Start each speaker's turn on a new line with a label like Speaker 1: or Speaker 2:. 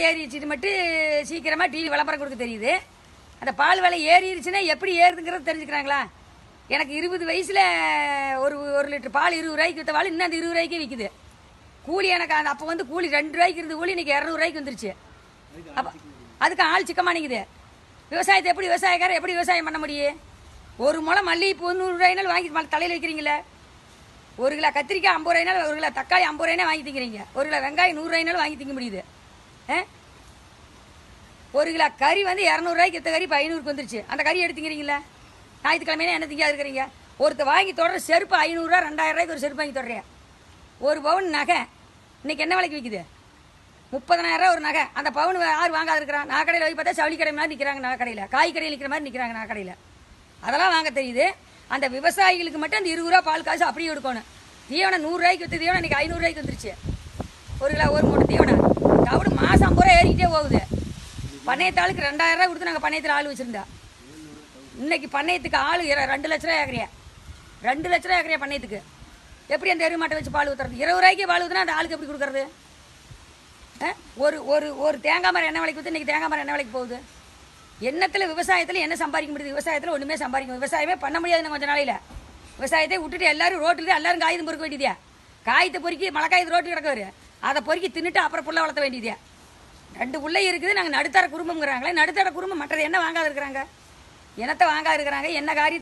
Speaker 1: ஏறிச்சுட்டு மட்டும் சீக்கிரமாக டிவி விளம்பரம் கொடுக்க தெரியுது. அந்த பால் விலை ஏறிடுச்சுன்னா எப்படி ஏறுதுங்கிறது தெரிஞ்சுக்கிறாங்களா? எனக்கு இருபது வயசில் ஒரு ஒரு லிட்டர் பால் இருபது ரூபாய்க்கு விற்ற பால் இன்னும் அந்த இருபது ரூபாய்க்கே விற்குது கூலி எனக்கு அந்த அப்போ வந்து கூலி ரெண்டு ரூபாய்க்கு இருந்த கூலி இன்னைக்கு இரநூறுவாய்க்கு வந்துருச்சு. அப்போ அதுக்கு ஆள் சிக்கமாக நிற்குது விவசாயத்தை எப்படி விவசாயக்காரர் எப்படி விவசாயம் பண்ண முடியும்? ஒரு முளை மல்லிகைப்பூ நூறுரூவாயினாலும் வாங்கி தலையில் வைக்கிறீங்களே ஒரு கிலோ கத்திரிக்காய் ஐம்பது ரூபாய்னாலும் ஒரு கிலோ தக்காளி ஐம்பது ரூபாய்னா வாங்கி திங்கிறீங்க. ஒரு கிலோ வெங்காயம் நூறுரூவாயினாலும் வாங்கி திங்க முடியுது. ஒரு கிலோ கறி வந்து இரநூறுவாய்க்கு எத்த கறி இப்போ ஐநூறுக்கு வந்துருச்சு. அந்த கறி எடுத்துக்கிறீங்களா? ஞாயிற்றுக்கிழமையில என்ன திங்க இருக்கிறீங்க ஒருத்தர் வாங்கி தொடர செருப்பு ஐநூறுரூவா ரெண்டாயிரம் ரூபாய்க்கு ஒரு செருப்பு வாங்கி தொடறேன் ஒரு பவுன் நகை. இன்றைக்கி என்ன விலைக்கு விற்கிது முப்பதனாயிரரூவா ஒரு நகை. அந்த பவுன் யார் வாங்காது இருக்கிறான் நான் கடையில் போய் பார்த்தா சவுளி கடை மாதிரி நிற்கிறாங்க நான் கடையில். காய் கடையில் நிற்கிற மாதிரி நிற்கிறாங்க நான் கடையில். அதெல்லாம் வாங்க தெரியுது. அந்த விவசாயிகளுக்கு மட்டும் அந்த இருபது ரூபா பால் காசு அப்படியே கொடுக்கணும் தீவனம் நூறுரூவாய்க்கு விற்று தீவனம் இன்னைக்கு ஐநூறுரூவாய்க்கு வந்துருச்சு. ஒரு கிலோ ஒரு மூட்டை தீவனம். தவிடு மாதம் ஐம்பது ரூபா ஏறிக்கிட்டே போகுது. பண்ணையத்தாளுக்கு ரெண்டாயிரம் ரூபா கொடுத்து நாங்கள் பண்ணையத்தில் ஆள் வச்சுருந்தா இன்னைக்கு பண்ணையத்துக்கு ஆள் இர- ரெண்டு லட்ச ரூபா ஏக்கறியா ரெண்டு லட்ச ரூபா ஏக்கறியா பண்ணையத்துக்கு. எப்படி அந்த எருமாட்டை வச்சு பால் ஊற்றுறது இருபது ரூபாய்க்கு பால் ஊற்றுனா அந்த ஆளுக்கு எப்படி கொடுக்குறது? ஆ? ஒரு ஒரு ஒரு தேங்காய் மரம் என்ன விலைக்கு ஊற்று இன்னைக்கு தேங்காய் மரம் என்ன விலைக்கு போகுது? என்னத்தில் விவசாயத்தில் என்ன சம்பாதிக்க முடியுது? விவசாயத்தில் ஒன்றுமே சம்பாதிக்க விவசாயமே பண்ண முடியாது கொஞ்ச நாளையில். விவசாயத்தை விட்டுட்டு எல்லாரும் ரோட்டில் தான் எல்லாரும் காகிதம் பொறுக்க வேண்டியதா காயத்தை பொறுக்கி மழை காயத்து ரோட்டு கிடக்குவாரு. அதை பொறுக்கி தின்னுட்டு அப்புறம் புள்ள வளர்த்த வேண்டியதே ரெண்டு பிள்ளை இருக்குது நாங்கள் நடுத்தர குடும்பம்ங்கிறாங்களே நடுத்தர குடும்பம் மற்றது என்ன வாங்காது இருக்கிறாங்க? என்னத்தை வாங்காது இருக்கிறாங்க என்ன காரியம்